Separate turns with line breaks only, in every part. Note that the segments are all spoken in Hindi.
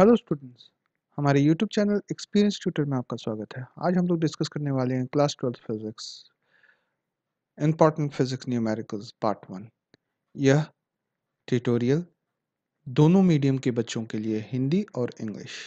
हेलो स्टूडेंट्स हमारे यूट्यूब चैनल एक्सपीरियंस ट्यूटर में आपका स्वागत है। आज हम लोग डिस्कस करने वाले हैं class twelfth physics important physics numericals part one यह ट्यूटोरियल दोनों मीडियम के बच्चों के लिए हिंदी और इंग्लिश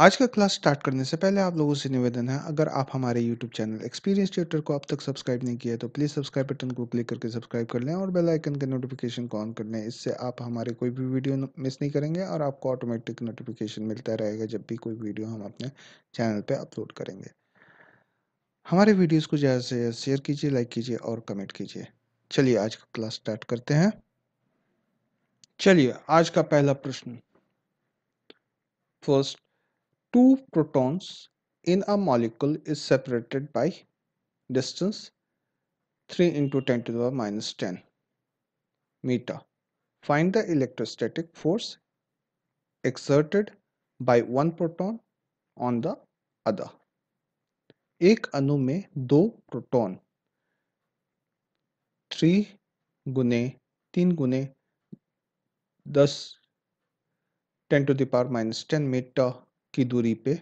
आज का क्लास स्टार्ट करने से पहले आप लोगों से निवेदन है, अगर आप हमारे YouTube चैनल एक्सपीरियंस ट्यूटर को अब तक सब्सक्राइब नहीं किया है तो प्लीज़ सब्सक्राइब बटन को क्लिक करके सब्सक्राइब कर लें और बेल आइकन के नोटिफिकेशन को ऑन कर लें। इससे आप हमारे कोई भी वीडियो मिस नहीं करेंगे और आपको ऑटोमेटिक नोटिफिकेशन मिलता रहेगा जब भी कोई वीडियो हम अपने चैनल पर अपलोड करेंगे। हमारे वीडियोज़ को ज़्यादा से ज़्यादा शेयर कीजिए लाइक कीजिए और कमेंट कीजिए। चलिए आज का क्लास स्टार्ट करते हैं। चलिए, आज का पहला प्रश्न। First two protons in a molecule is separated by distance 3 into 10 to the power minus 10 meter. Find the electrostatic force exerted by one proton on the other. एक अणु में दो प्रोटॉन थ्री गुने तीन गुने दस ten to the power minus ten meter की दूरी पे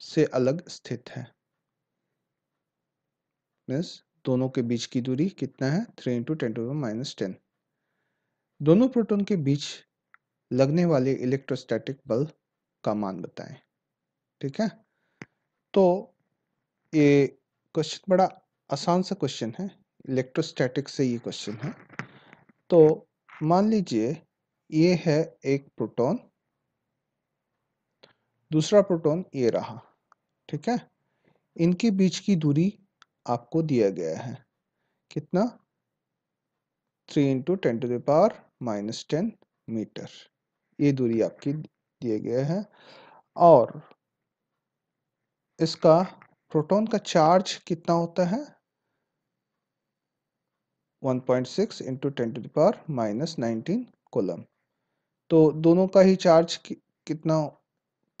से अलग स्थित है। मीन्स दोनों के बीच की दूरी कितना है? Three into ten to minus ten दोनों प्रोटॉन के बीच लगने वाले इलेक्ट्रोस्टैटिक बल का मान बताएँ, ठीक है? तो ये क्वेश्चन बड़ा आसान सा क्वेश्चन है इलेक्ट्रोस्टैटिक से ये क्वेश्चन है। तो मान लीजिए ये है एक प्रोटॉन दूसरा प्रोटॉन ये रहा ठीक है? इनके बीच की दूरी आपको दिया गया है। कितना? Three into ten to the power minus ten metre ये दूरी आपकी दिए गए है। और इसका प्रोटॉन का चार्ज कितना होता है? 1.6 point six into ten to the power minus nineteen coulomb तो दोनों का ही चार्ज कि, कितना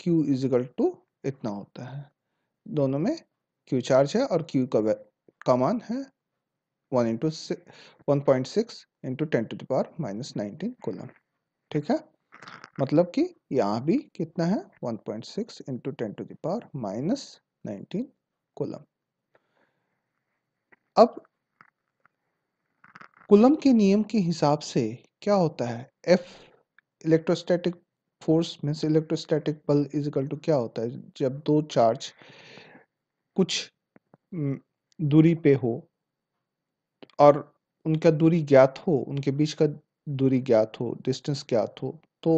Q इजिकल टू इतना होता है। दोनों में Q चार्ज है और Q का का मान है one into one point six into ten to the power minus nineteen coulomb ठीक है? मतलब कि यहाँ भी कितना है? One point six into ten to the power minus nineteen coulomb अब कुलम के नियम के हिसाब से क्या होता है? एफ़ इलेक्ट्रोस्टैटिक फोर्स में से इलेक्ट्रोस्टैटिक बल इज़ इक्वल टू क्या होता है? जब दो चार्ज कुछ दूरी पे हो और उनका दूरी ज्ञात हो, उनके बीच का दूरी ज्ञात हो, डिस्टेंस ज्ञात हो तो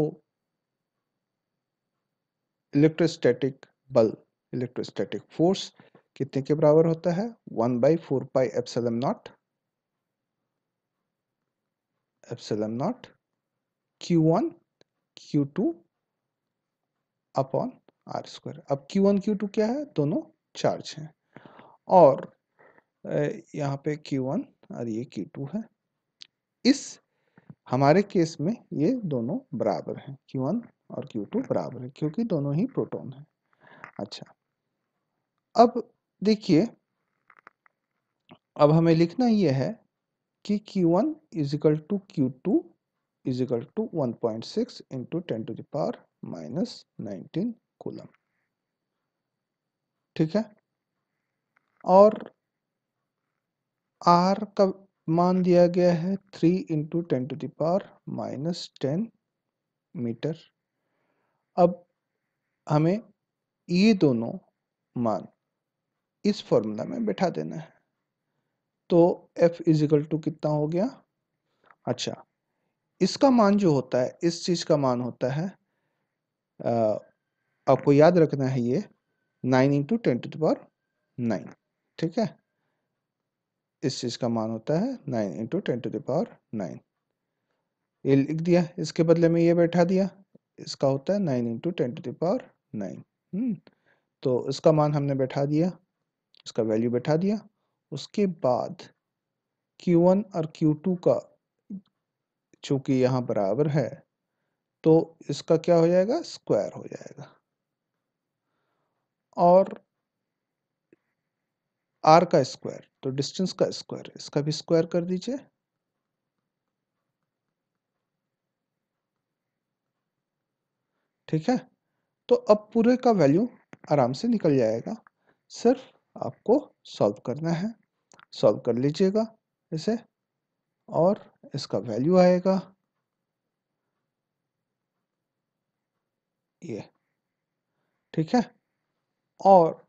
इलेक्ट्रोस्टैटिक बल, इलेक्ट्रोस्टैटिक फोर्स कितने के बराबर होता है? One by four pi epsilon naught epsilon naught Q one Q two upon R square अब क्यू वन क्यू टू क्या है? दोनों चार्ज हैं। और यहाँ पे क्यू वन और ये क्यू टू है। इस, हमारे केस में ये दोनों बराबर हैं। क्यू वन और क्यू टू बराबर है, क्योंकि दोनों ही प्रोटॉन हैं। अच्छा। अब देखिए, अब हमें लिखना यह है कि Q1 is equal to Q two is equal to 1.6 into 10 to the power minus 19 coulomb ठीक है? और R का मान दिया गया है 3 into ten to the power minus ten metre अब हमें ये दोनों मान इस फॉर्मूला में बैठा देना है। तो F इजिकल टू कितना हो गया? अच्छा इसका मान जो होता है इस चीज़ का मान होता है आ, आपको याद रखना है ये nine into ten to the power nine ठीक है? इस चीज़ का मान होता है nine into ten to the power nine ये लिख दिया इसके बदले में ये बैठा दिया इसका होता है nine into ten to the power nine तो इसका मान हमने बैठा दिया इसका वैल्यू बैठा दिया उसके बाद Q1 और Q2 का चूँकि यहाँ बराबर है तो इसका क्या हो जाएगा? स्क्वायर हो जाएगा। और आर का स्क्वायर तो डिस्टेंस का स्क्वायर, इसका भी स्क्वायर कर दीजिए। ठीक है? तो अब पूरे का वैल्यू आराम से निकल जाएगा। सिर्फ़ आपको सॉल्व करना है। सॉल्व कर लीजिएगा इसे और इसका वैल्यू आएगा। ये, ठीक है? और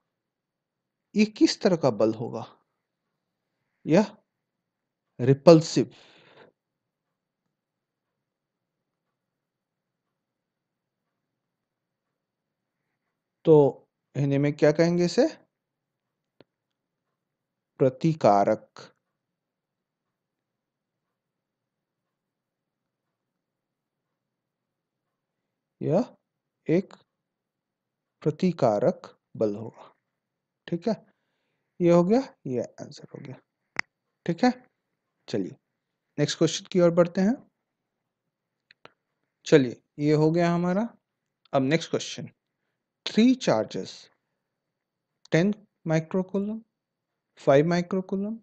ये किस तरह का बल होगा? यह रिपल्सिव तो हिंदी में क्या कहेंगे इसे? प्रतिकारक। यह एक प्रतिकारक बल होगा। ठीक है? ये हो गया ये आंसर हो गया। ठीक है? चलिए नेक्स्ट क्वेश्चन की ओर बढ़ते हैं। चलिए ये हो गया हमारा अब next question three charges ten microcoulomb five microcoulomb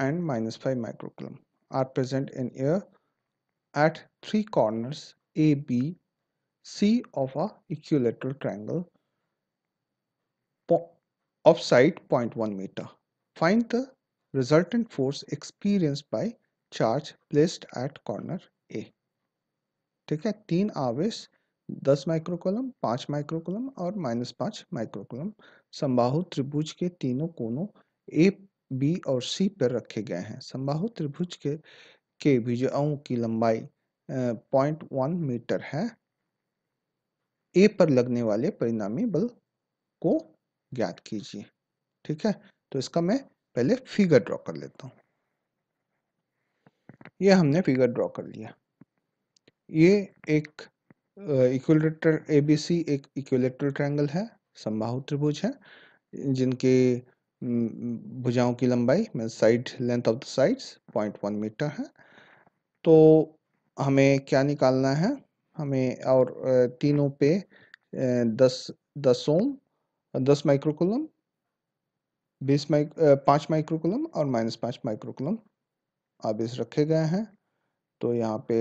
and minus five microcoulomb are present in air at three corners A, B, C of a equilateral triangle of side 0.1 meter. Find the resultant force experienced by charge placed at corner A. ठीक है तीन आवेश 10 माइक्रोकोलम 5 माइक्रोकोलम और माइनस पाँच माइक्रोकोलम संबाहु त्रिभुज के तीनों कोनों ए बी और सी पर रखे गए हैं संबाहु त्रिभुज के के भुजाओं की लंबाई पॉइंट वन मीटर है ए पर लगने वाले परिणामी बल को ज्ञात कीजिए, ठीक है? तो इसका मैं पहले फिगर ड्रॉ कर लेता हूँ। ये हमने फिगर ड्रॉ कर लिया। ये एक ए बी सी एक इक्विलेटरल ट्रायंगल है संबाहु त्रिभुज है, जिनके भुजाओं की लंबाई side length of the sides point one metre है। तो हमें क्या निकालना है? हमें और तीनों पे दस दस ओम, दस माइक्रोकुलम, बीस माइक पाँच माइक्रोकुलम और माइनस पाँच माइक्रोकुलम आवेश रखे गए हैं। तो यहाँ पे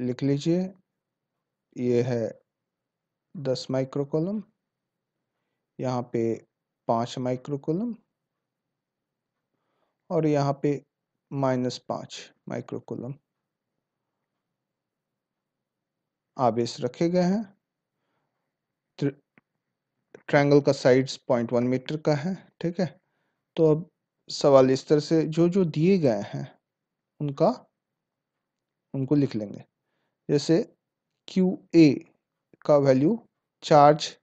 लिख लीजिए, ये है दस माइक्रोकुलम, यहाँ पे पाँच माइक्रोकुलम और यहाँ पे माइनस पाँच माइक्रोकुलम। आवेश रखे गए हैं। ट्रायंगल का साइड्स पॉइंट वन मीटर का है, ठीक है? तो अब सवाल इस तरह से जो जो दिए गए हैं, उनका, उनको लिख लेंगे। जैसे क्यू ए का वैल्यू, चार्ज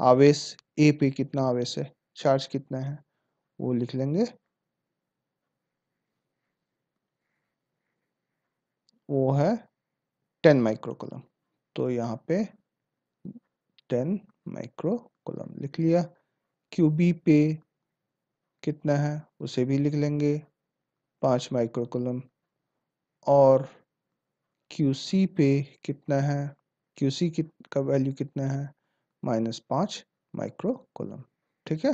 आवेश, ए पे कितना आवेश है, चार्ज कितना है, वो लिख लेंगे। वो है टेन माइक्रोकुलम तो यहाँ पे टेन माइक्रोकुलम लिख लिया। क्यूबी पे कितना है, उसे भी लिख लेंगे पाँच माइक्रोकुलम और क्यूसी पे कितना है क्यूसी कित, का वैल्यू कितना है माइनस पाँच माइक्रोकुलम ठीक है?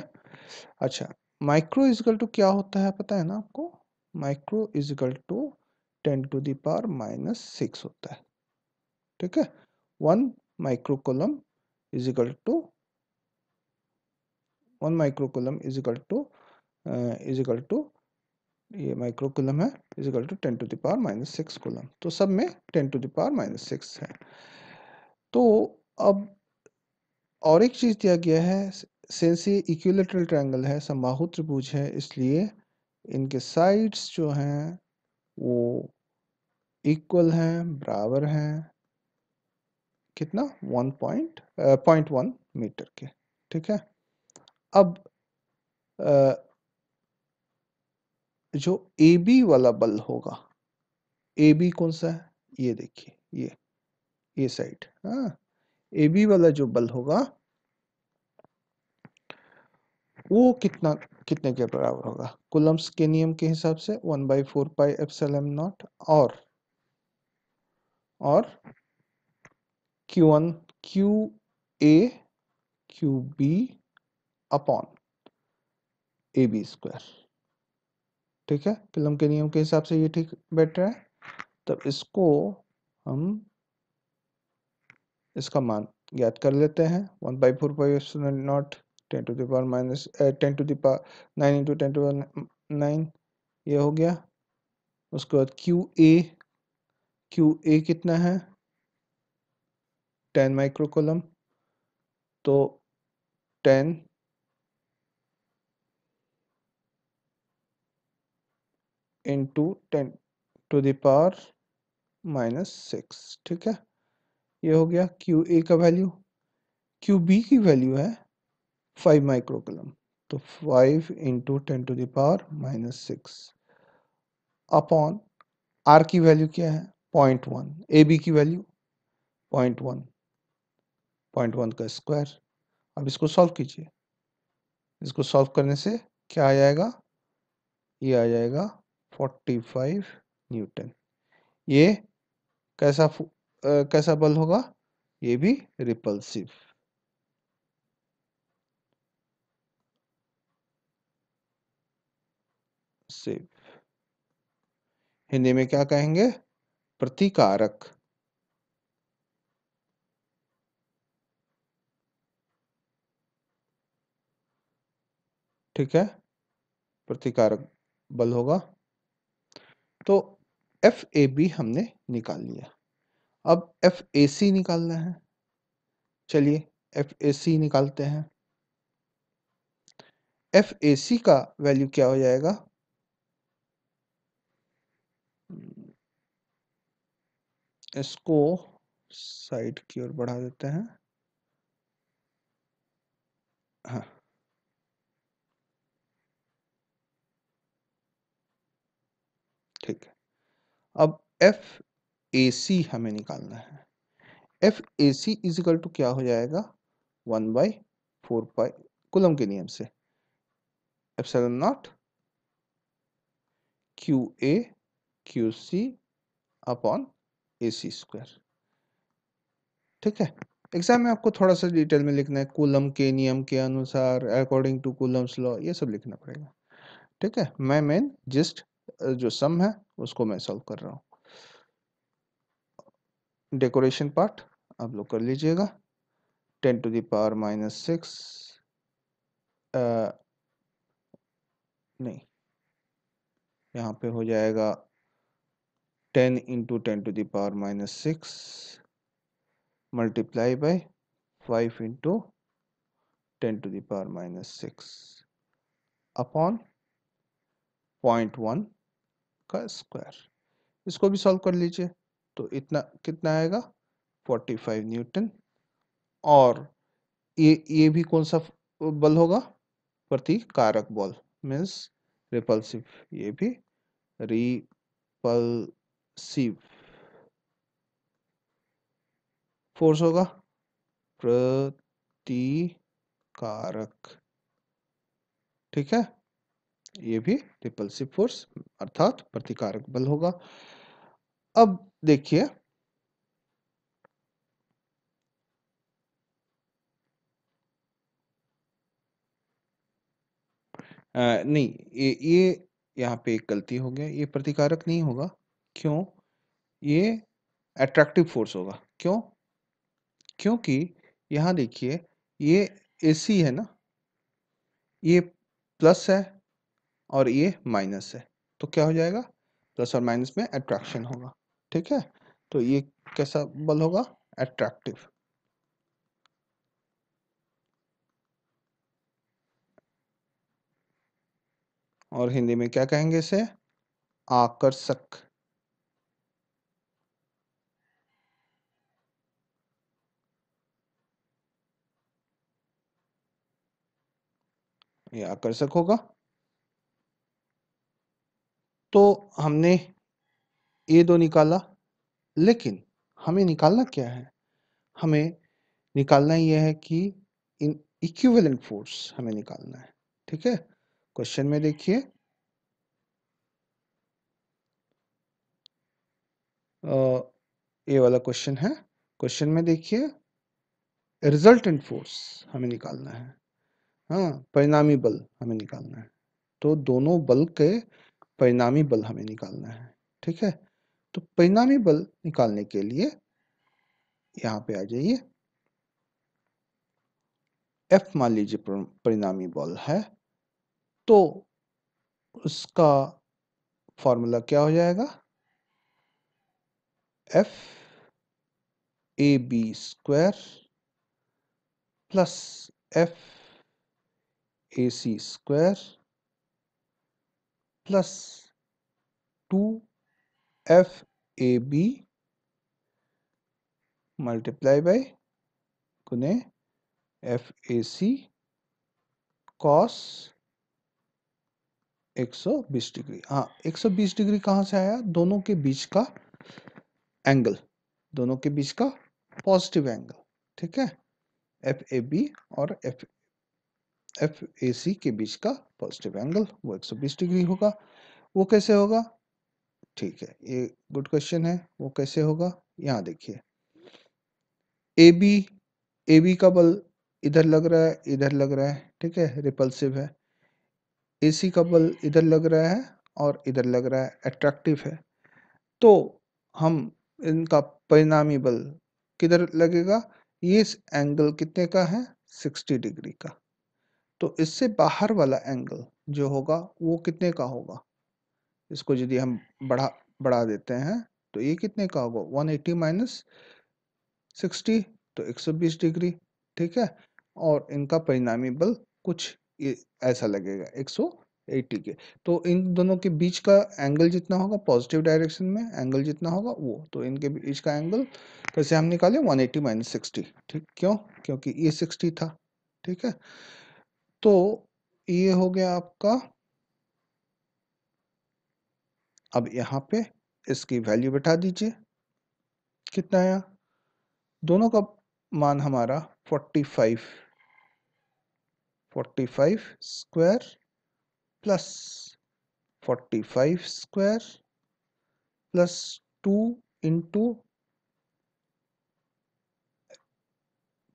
अच्छा माइक्रो इजकल टू क्या होता है पता है ना आपको? Micro is equal to ten to the power minus six होता है। ठीक है? One microcoulomb is equal to one microcoulomb is equal to is equal to ये माइक्रोकुलम है is equal to ten to the power minus six coulomb तो सब में ten to the power minus six है। तो अब और एक चीज़ दिया गया है सिंस ये इक्विलेटरल ट्रायंगल है समबाहु त्रिभुज है, इसलिए इनके साइड्स जो हैं, वो इक्वल हैं, बराबर हैं। कितना? One point point one metre के ठीक है? अब आ, जो ए बी वाला बल होगा ए बी कौन सा है? ये देखिए ये ये साइड हाँ ए बी वाला जो बल होगा वो कितना कितने के बराबर होगा? कुलम्स के नियम के हिसाब से one by four pi epsilon naught और और Q one Q A Q B upon A B square ठीक है? फ़िल्म के नियम के हिसाब से ये ठीक बैठ रहा है। तब इसको हम इसका मान ज्ञात कर लेते हैं। One by four by naught ten to the power minus ten to the power nine into ten to nine, ये हो गया। उसके बाद क्यू ए क्यू ए कितना है? टेन माइक्रोकोलम तो ten into ten to the power minus six, ठीक है? ये हो गया क्यू ए का वैल्यू। क्यू बी की वैल्यू है फाइव माइक्रोकलम तो five into ten to the power minus six. Upon R की वैल्यू क्या है? पॉइंट वन, ए बी की value point one. Point one का स्क्वायर। अब इसको सॉल्व कीजिए। इसको सॉल्व करने से क्या आ जाएगा? ये आ जाएगा फोर्टी फाइव न्यूटन। ये कैसा आ, कैसा बल होगा? ये भी रिपल्सिव। सिव। हिंदी में क्या कहेंगे? प्रतिकारक। ठीक है? प्रतिकारक बल होगा। तो एफ़ ए बी हमने निकाल लिया। अब एफ़ ए सी निकालना है। चलिए एफ़ ए सी निकालते हैं। एफ़ ए सी का वैल्यू क्या हो जाएगा? इसको साइड की ओर बढ़ा देते हैं। हाँ ठीक है अब एफ़ ए सी हमें निकालना है। F A C is equal to क्या हो जाएगा? One by four pi Coulomb के नियम से। Epsilon naught Q A Q C upon A C square ठीक है? एग्ज़ाम में आपको थोड़ा सा डिटेल में लिखना है। कुलम के नियम के अनुसार अकॉर्डिंग टू कूलम्स लॉ ये सब लिखना पड़ेगा। ठीक है? मैं मेन जस्ट जो सम है, उसको मैं सॉल्व कर रहा हूँ। डेकोरेशन पार्ट आप लोग कर लीजिएगा। Ten to the power minus six नहीं। यहाँ पे हो जाएगा ten into ten to the power minus six multiply by five into ten to the power minus six upon point one का स्क्वायर। इसको भी सॉल्व कर लीजिए तो इतना कितना आएगा? 45 न्यूटन। और ये ये भी कौन सा बल होगा? प्रतिकारक बल मीन्स रिपल्सिव। ये भी रिपल्सिव। फोर्स होगा? प्रतिकारक। ठीक है? ये भी रिपल्सिव फोर्स अर्थात प्रतिकारक बल होगा। अब देखिए। नहीं, ये ये यहाँ पे एक गलती हो गया, ये प्रतिकारक नहीं होगा। क्यों? ये अट्रैक्टिव फोर्स होगा। क्यों? क्योंकि यहाँ देखिए, ये एसी है ना? ये प्लस है। और ये माइनस है। तो क्या हो जाएगा? प्लस और माइनस में अट्रैक्शन होगा। ठीक है? तो ये कैसा बल होगा? अट्रैक्टिव। और हिंदी में क्या कहेंगे इसे? आकर्षक। ये आकर्षक होगा। तो हमने ए दो निकाला, लेकिन हमें निकालना क्या है? हमें निकालना यह है कि इन इक्विवेलेंट फोर्स हमें निकालना है, ठीक है? क्वेश्चन में देखिए। ये वाला क्वेश्चन है। क्वेश्चन में देखिए रिजल्टेंट फोर्स हमें निकालना है। हाँ परिणामी बल हमें निकालना है। तो दोनों बल के परिणामी बल हमें निकालना है, ठीक है? तो परिणामी बल निकालने के लिए यहाँ पे आ जाइए। एफ़ मान लीजिए परिणामी बल है तो उसका फॉर्मूला क्या हो जाएगा? F A B square plus F A C square plus two F A B multiply by गुने F A C cos 120 degree. हाँ 120 डिग्री कहाँ से आया? दोनों के बीच का एंगल दोनों के बीच का पॉजिटिव एंगल ठीक है? एफ़ ए बी और एफ़ एफ़ ए सी के बीच का पॉजिटिव एंगल वो 120 डिग्री होगा। वो कैसे होगा? ठीक है, ये गुड क्वेश्चन है, वो कैसे होगा? यहाँ देखिए। ए बी ए बी का बल इधर लग रहा है, इधर लग रहा है, ठीक है रिपल्सिव है। ए सी का बल इधर लग रहा है और इधर लग रहा है अट्रैक्टिव है। तो हम इनका परिणामी बल किधर लगेगा? ये एंगल कितने का है? 60 डिग्री का। तो इससे बाहर वाला एंगल जो होगा, वो कितने का होगा? इसको यदि हम बढ़ा बढ़ा देते हैं तो ये कितने का होगा? 180 एट्टी माइनस सिक्सटी तो 120 डिग्री, ठीक है? और इनका परिणामी बल कुछ ऐसा लगेगा 180 के। तो इन दोनों के बीच का एंगल जितना होगा, पॉजिटिव डायरेक्शन में एंगल जितना होगा, वो। तो इनके बीच का एंगल कैसे हम निकाले 180 एट्टी माइनस सिक्सटी ठीक? क्यों? क्योंकि ये 60 था, ठीक है? तो ये हो गया आपका अब यहाँ पे इसकी वैल्यू बैठा दीजिए। कितना आया? दोनों का मान हमारा 45 45 square plus 45 square plus 2 into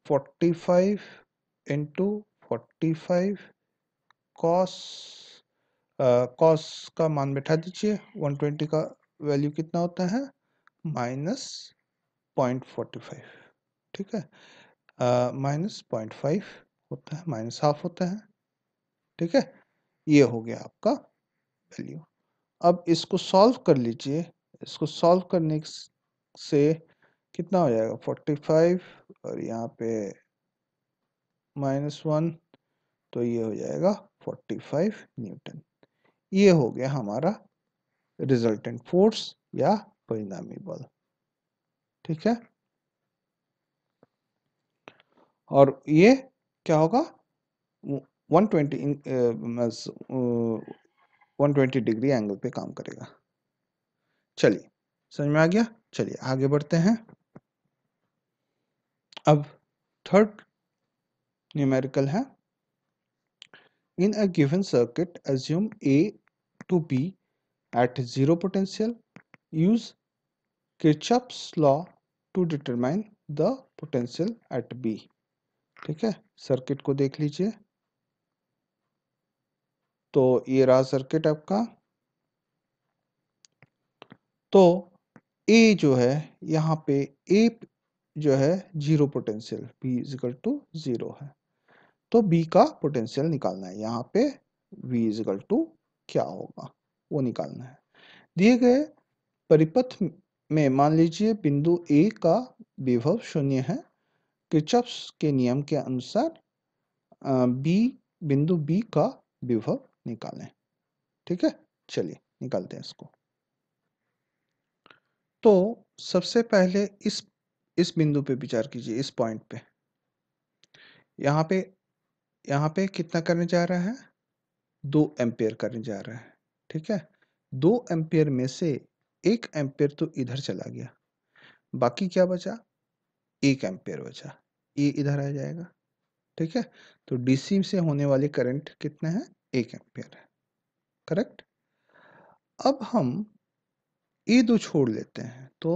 45 into 45 cos cos का मान बैठा दीजिए 120 का वैल्यू कितना होता है? माइनस पॉइंट फोर्टी फाइव ठीक है? माइनस पॉइंट फाइव होता है, माइनस हाफ़ होता है, ठीक है? ये हो गया आपका वैल्यू अब इसको सॉल्व कर लीजिए। इसको सॉल्व करने से कितना हो जाएगा? 45 और यहाँ पे माइनस वन तो ये हो जाएगा 45 न्यूटन। ये हो गया हमारा रिजल्टेंट फोर्स या परिणामी बल। ठीक है? और ये क्या होगा? 120 वन ट्वेंटी डिग्री एंगल पे काम करेगा। चलिए, समझ में आ गया? चलिए, आगे बढ़ते हैं। अब थर्ड न्यूमेरिकल है। In a given circuit assume A to be at zero potential use Kirchhoff's law to determine the potential at B ठीक है? सर्किट को देख लीजिए। तो ये रहा सर्किट आपका। तो ए जो है, यहाँ पे ए जो है zero potential B equal to zero है। तो बी का पोटेंशियल निकालना है। यहाँ पे v इजिकल टू क्या होगा? वो निकालना है। दिए गए परिपथ में मान लीजिए बिंदु ए का विभव शून्य है। किरचॉफ्स के नियम के अनुसार बी बिंदु बी का विभव निकालें। ठीक है? चलिए निकालते हैं इसको। तो सबसे पहले इस इस बिंदु पे विचार कीजिए, इस पॉइंट पे। यहाँ पे यहाँ पे कितना करने जा रहा है? दो एम्पेयर करने जा रहा है, ठीक है? दो एम्पेयर में से एक एम्पेयर तो इधर चला गया, बाकी क्या बचा? एक एम्पेयर बचा, ये इधर आ जाएगा, ठीक है? तो डीसी से होने वाले करंट कितना है? एक एम्पेयर है, करेक्ट? अब हम ये दो छोड़ लेते हैं तो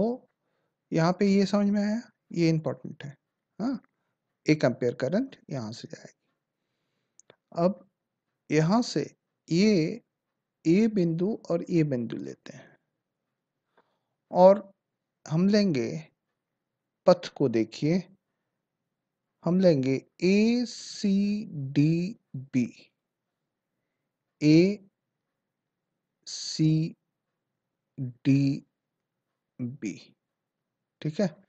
यहाँ पे ये समझ में आया? ये इंपॉर्टेंट है हाँ? एक एम्पेयर करंट यहाँ से जाएगी। अब यहाँ से ये ए बिंदु और ए बिंदु लेते हैं। और हम लेंगे पथ को देखिए। हम लेंगे A C D B A C D B ठीक है?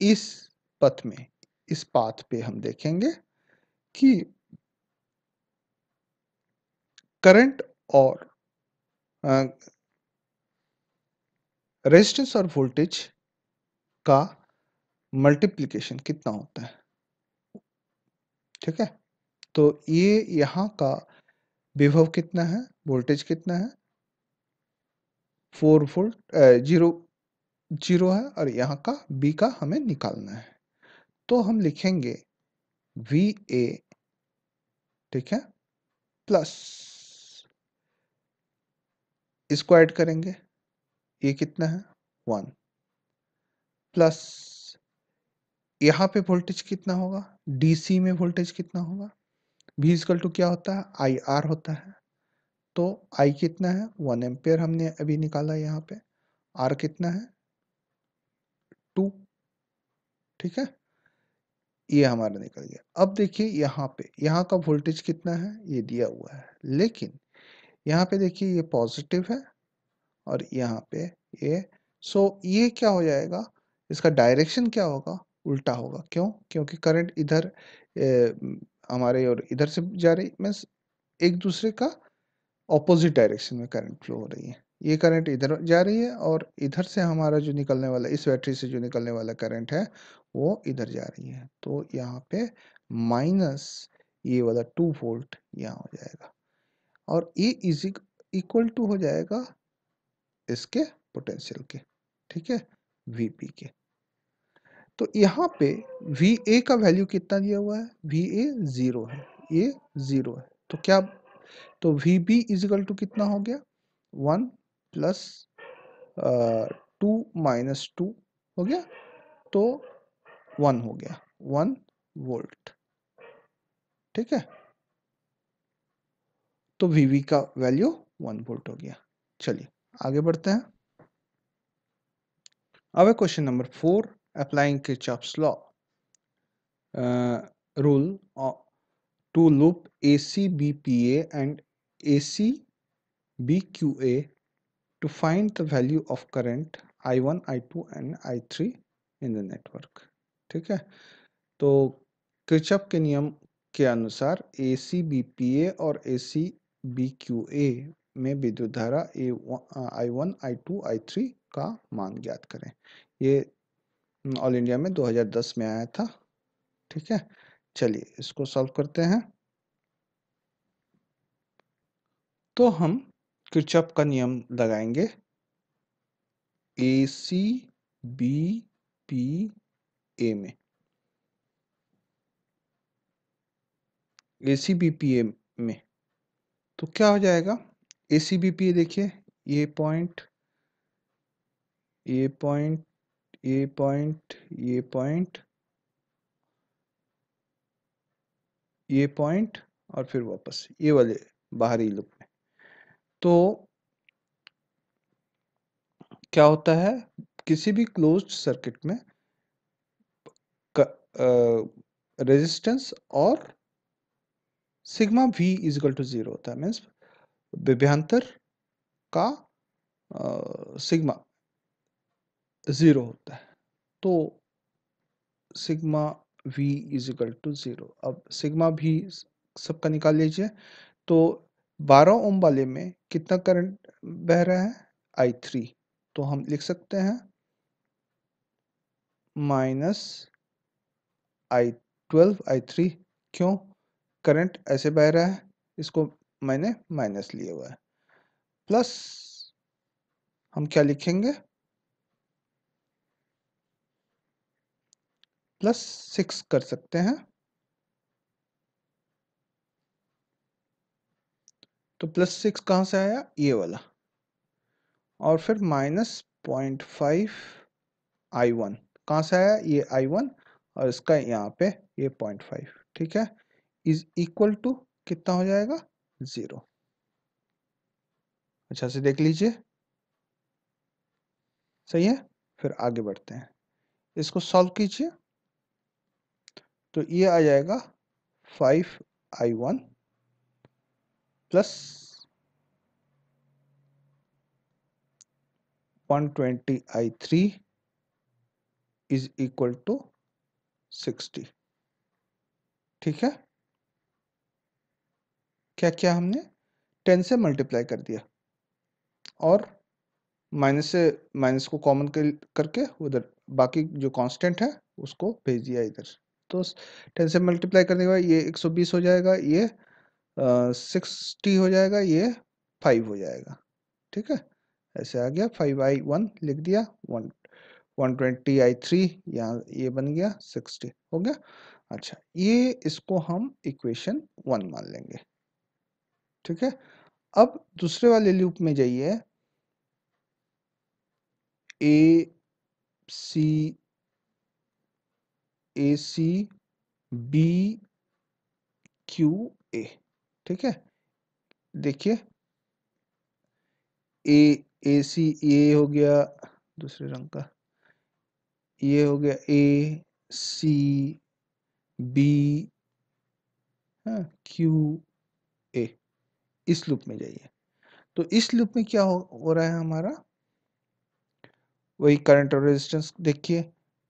इस पथ में, इस पाथ पे हम देखेंगे कि करंट और रेजिस्टेंस और वोल्टेज का मल्टीप्लिकेशन कितना होता है? ठीक है? तो ये यहाँ का विभव कितना है? वोल्टेज कितना है? फोर वोल्ट ज़ीरो ज़ीरो है और यहाँ का बी का हमें निकालना है। तो हम लिखेंगे वी ए ठीक है? प्लस इसको ऐड करेंगे। ये कितना है? वन। प्लस यहाँ पे वोल्टेज कितना होगा? डीसी में वोल्टेज कितना होगा? वी इजकल टू क्या होता है? आई आर होता है। तो आई कितना है? वन एम्पेयर हमने अभी निकाला यहाँ पे। आर कितना है? टू। ठीक है? ये हमारा निकल गया। अब देखिए यहाँ पे, यहाँ का वोल्टेज कितना है? ये दिया हुआ है। लेकिन यहाँ पे देखिए ये पॉजिटिव है और यहाँ पे ये सो so, ये क्या हो जाएगा? इसका डायरेक्शन क्या होगा? उल्टा होगा। क्यों? क्योंकि करंट इधर हमारे और इधर से जा रही मीन्स एक दूसरे का ऑपोजिट डायरेक्शन में करंट फ्लो हो रही है। ये करंट इधर जा रही है और इधर से हमारा जो निकलने वाला इस बैटरी से जो निकलने वाला करंट है वो इधर जा रही है। तो यहाँ पे माइनस ये वाला टू वोल्ट यहाँ हो जाएगा। और ये इज़ इक्वल टू हो जाएगा इसके पोटेंशियल के, ठीक है? वीपी के। तो यहाँ पे वी ए का वैल्यू कितना दिया हुआ है? वी ए ज़ीरो है। ये ज़ीरो है। तो क्या तो वी बी इजिकल टू कितना हो गया? One plus two minus two हो गया। तो वन हो गया। वन वोल्ट ठीक है? तो VV का वैल्यू वन वोल्ट हो गया। चलिए, आगे बढ़ते हैं। अब क्वेश्चन नंबर फोर अप्लाइंग के law rule to loop A C B P and A C B Q A to find the value of current I one I two and I three in the network ठीक है? तो किचअप के नियम के अनुसार ए सी बी पी ए और ए सी ए में विद्युत धारा A I one I two I three का मान ज्ञात करें। ये ऑल इंडिया में 2010 में आया था, ठीक है? चलिए, इसको सॉल्व करते हैं। तो हम किरचप का नियम लगाएँगे। ए सी बी पी ए में। ए सी बी पी ए में। तो क्या हो जाएगा? ए सी बी पी देखिए ये पॉइंट ये पॉइंट ये पॉइंट ये पॉइंट ये पॉइंट और फिर वापस, ये वाले बाहरी लुक में। तो क्या होता है? किसी भी क्लोज्ड सर्किट में रेजिस्टेंस और sigma V equal to zero होता है मीन्स विभ्यांतर का सिग्मा ज़ीरो होता है। तो sigma V equal to zero अब सिग्मा भी सबका निकाल लीजिए। तो 12 ओम वाले में कितना करंट बह रहा है? आई थ्री तो हम लिख सकते हैं minus I twelve I three क्यों? करंट ऐसे बह रहा है, इसको मैंने माइनस लिया हुआ है। प्लस हम क्या लिखेंगे? प्लस सिक्स कर सकते हैं। तो प्लस सिक्स कहाँ से आया? ये वाला। और फिर minus point five I one. कहाँ से आया? ये आई वन और इसका यहाँ पे ये पॉइंट फाइव। ठीक है? इज़ इक्वल टू कितना हो जाएगा? ज़ीरो अच्छा से देख लीजिए। सही है? फिर आगे बढ़ते हैं। इसको सॉल्व कीजिए। तो ये आ जाएगा five I one plus one twenty I three is equal to sixty ठीक है? क्या क्या हमने? टेन से मल्टीप्लाई कर दिया। और माइनस से माइनस को कॉमन कर, करके उधर बाकी जो कांस्टेंट है उसको भेज दिया इधर। तो टेन से मल्टीप्लाई करने के बाद ये 120 हो जाएगा ये सिक्सटी हो जाएगा ये फाइव हो जाएगा। ठीक है? ऐसे आ गया फाइव आई वन लिख दिया one one twenty I three यहाँ ये बन गया सिक्सटी हो गया? अच्छा ये इसको हम इक्वेशन वन मान लेंगे। ठीक है? अब दूसरे वाले लूप में जाइए। ए सी ए सी बी क्यू ए ठीक है? देखिए। ए ए सी ए हो गया दूसरे रंग का। ये हो गया ए सी बी क्यू इस लूप में जाइए। तो इस लूप में क्या हो, हो रहा है हमारा? वही करंट और रेजिस्टेंस देखिए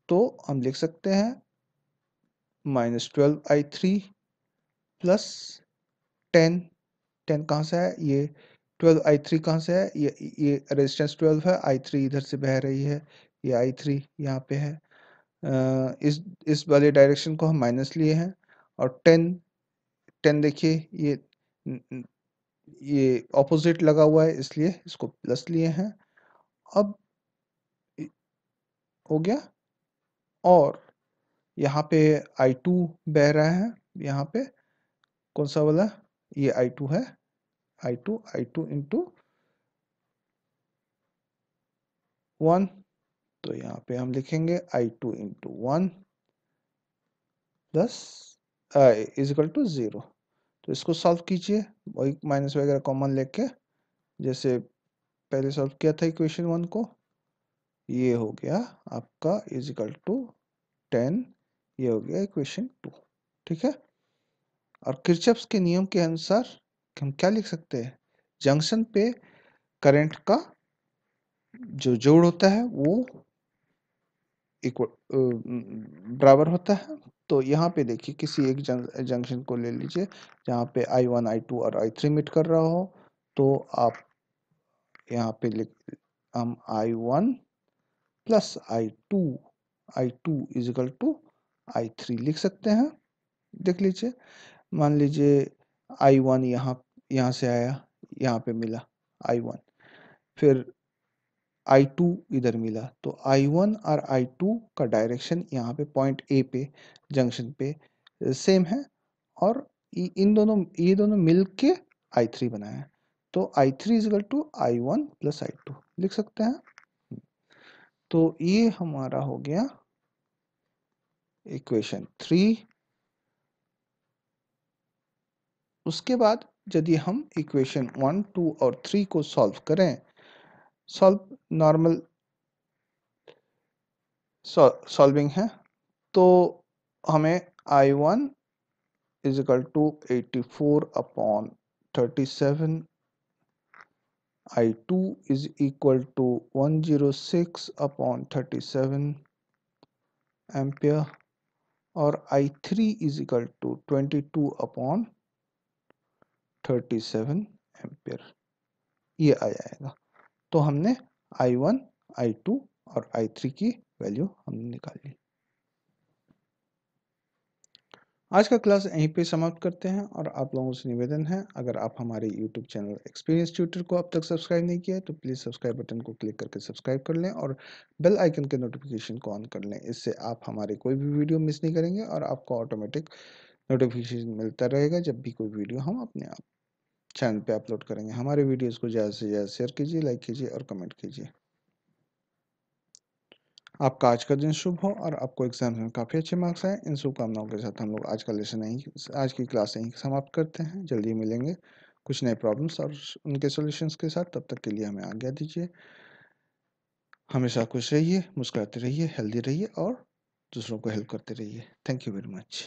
तो हम लिख सकते हैं minus twelve I three plus ten ten कहाँ से है ये ट्वेल्व आई थ्री कहाँ से है ये ये रेजिस्टेंस ट्वेल्व है आई थ्री इधर से बह रही है ये आई थ्री यहाँ पे है। इस इस वाले डायरेक्शन को हम माइनस लिए हैं और टेन टेन देखिए ये ये ऑपोजिट लगा हुआ है, इसलिए इसको प्लस लिए हैं। अब हो गया। और यहाँ पे I2 बह रहा है, यहाँ पे। कौन सा वाला? ये I2 है। I2 I2 इंटू वन तो यहाँ पे हम लिखेंगे I2 into one plus equal to zero तो इसको सॉल्व कीजिए वही माइनस वगैरह कॉमन लेके, जैसे पहले सॉल्व किया था इक्वेशन वन को, ये हो गया आपका इजिकल टू टेन ये हो गया इक्वेशन टू ठीक है? और किरचप्स के नियम के अनुसार हम क्या लिख सकते हैं? जंक्शन पे करंट का जो जोड़ होता है, वो इक्वल बराबर होता है तो यहाँ पे देखिए किसी एक जंक्शन को ले लीजिए जहाँ पे I1, I2 और I3 मीट कर रहा हो तो आप यहाँ पे लिख हम I1 plus I two I two equal to I three लिख सकते हैं। देख लीजिए मान लीजिए आई वन यहाँ यहाँ से आया यहाँ पे मिला आई वन। फिर आई टू इधर मिला। तो आई वन और आई टू का डायरेक्शन यहाँ पे पॉइंट ए पे जंक्शन पे सेम है। और इन दोनों, ये दोनों मिल के आई थ्री बनाया तो I three equal to I one plus I two लिख सकते हैं? तो ये हमारा हो गया इक्वेशन थ्री उसके बाद यदि हम इक्वेशन वन टू और थ्री को सॉल्व करें सॉल्व नॉर्मल सॉल्विंग है तो हमें I one equal to eighty four upon thirty seven I two is equal to one zero six upon thirty seven ampere और I3 is equal to 22 upon 37 ampere ये आ जाएगा। तो हमने I1, I2 और I3 की वैल्यू हमने निकाल ली। आज का क्लास यहीं पे समाप्त करते हैं और आप लोगों से निवेदन है अगर आप हमारे यूट्यूब चैनल एक्सपीरियंस ट्यूटर को अब तक सब्सक्राइब नहीं किया है तो प्लीज़ सब्सक्राइब बटन को क्लिक करके सब्सक्राइब कर लें और बेल आइकन के नोटिफिकेशन को ऑन कर लें। इससे आप हमारे कोई भी वीडियो मिस नहीं करेंगे और आपको ऑटोमेटिक नोटिफिकेशन मिलता रहेगा जब भी कोई वीडियो हम अपने आप चैनल पर अपलोड करेंगे। हमारे वीडियोज़ को ज़्यादा से ज़्यादा शेयर कीजिए, लाइक कीजिए और कमेंट कीजिए। आपका आज का दिन शुभ हो और आपको एग्ज़ाम में काफ़ी अच्छे मार्क्स आए। इन शुभकामनाओं के साथ हम लोग आज का लेसन यहीं, आज की क्लास यहीं समाप्त करते हैं। जल्दी मिलेंगे कुछ नए प्रॉब्लम्स और उनके सॉल्यूशंस के साथ। तब तक के लिए हमें आज्ञा दीजिए। हमेशा खुश रहिए, मुस्कुराते रहिए, हेल्दी रहिए और दूसरों को हेल्प करते रहिए। Thank you very much.